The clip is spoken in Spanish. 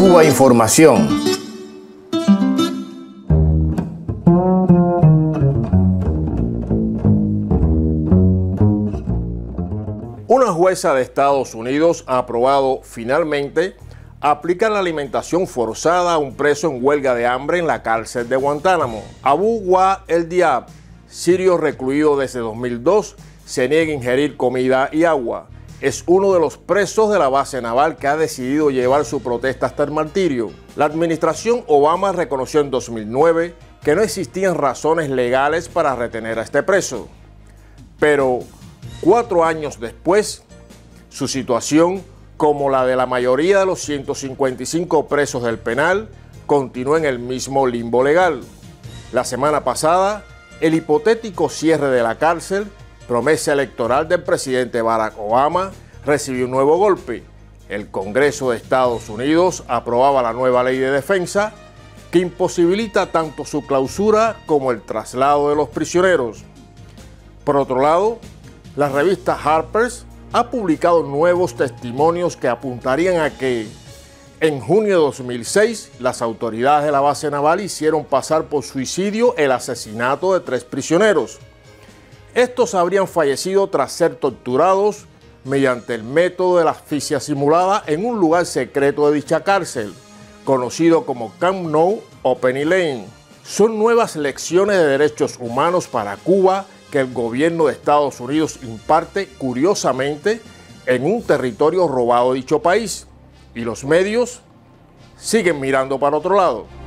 Cuba Información. Una jueza de Estados Unidos ha aprobado finalmente aplicar la alimentación forzada a un preso en huelga de hambre en la cárcel de Guantánamo. Abu Wa El Diab, sirio recluido desde 2002, se niega a ingerir comida y agua. Es uno de los presos de la base naval que ha decidido llevar su protesta hasta el martirio. La administración Obama reconoció en 2009 que no existían razones legales para retener a este preso. Pero cuatro años después, su situación como la de la mayoría de los 155 presos del penal, continúa en el mismo limbo legal. La semana pasada, el hipotético cierre de la cárcel, promesa electoral del presidente Barack Obama, recibió un nuevo golpe. El Congreso de Estados Unidos aprobaba la nueva ley de defensa que imposibilita tanto su clausura como el traslado de los prisioneros. Por otro lado, la revista Harper's ha publicado nuevos testimonios que apuntarían a que en junio de 2006 las autoridades de la base naval hicieron pasar por suicidio el asesinato de tres prisioneros. Estos habrían fallecido tras ser torturados mediante el método de la asfixia simulada en un lugar secreto de dicha cárcel, conocido como Camp Nou o Penny Lane. Son nuevas lecciones de derechos humanos para Cuba que el gobierno de Estados Unidos imparte curiosamente en un territorio robado de dicho país y los medios siguen mirando para otro lado.